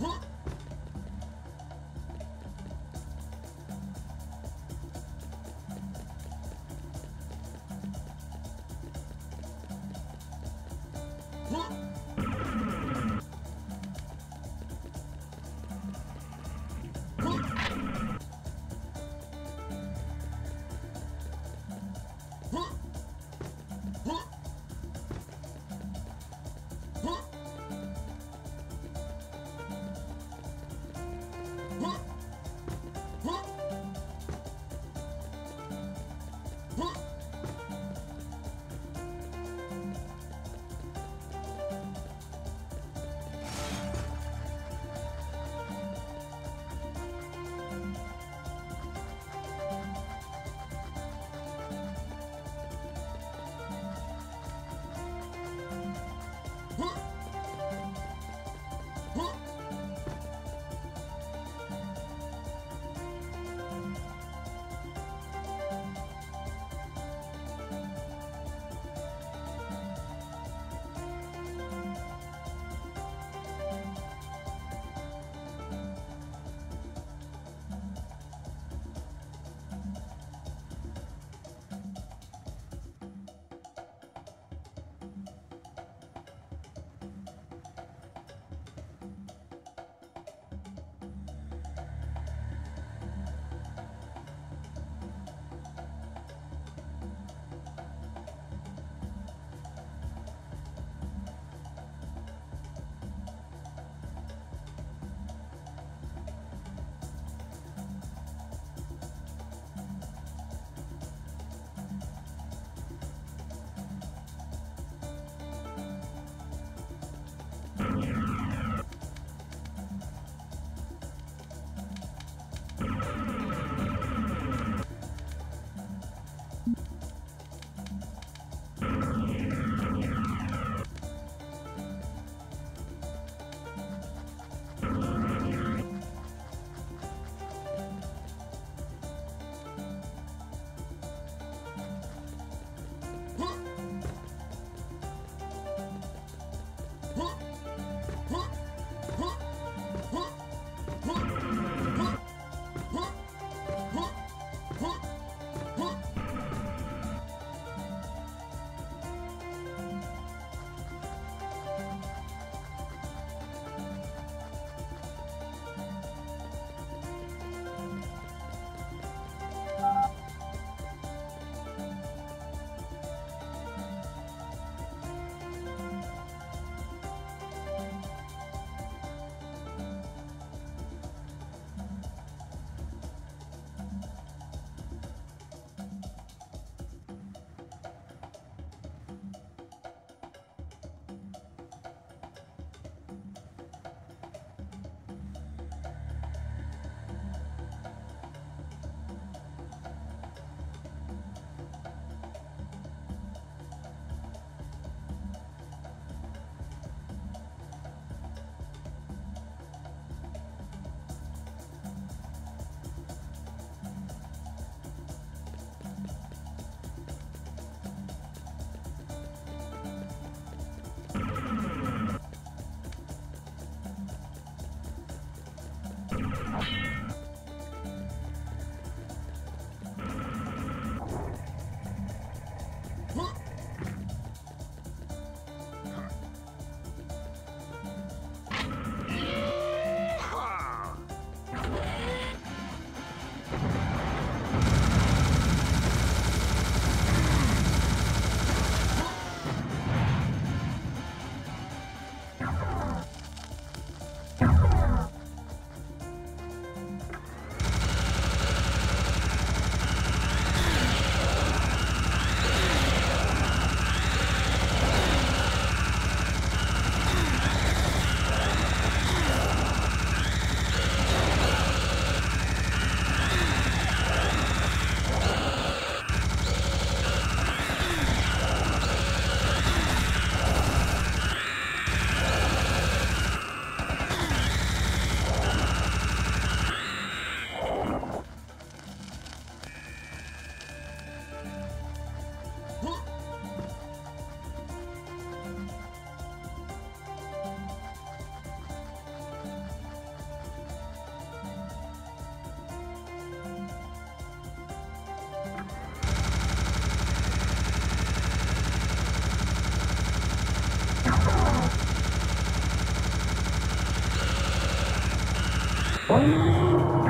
Huh? Bye.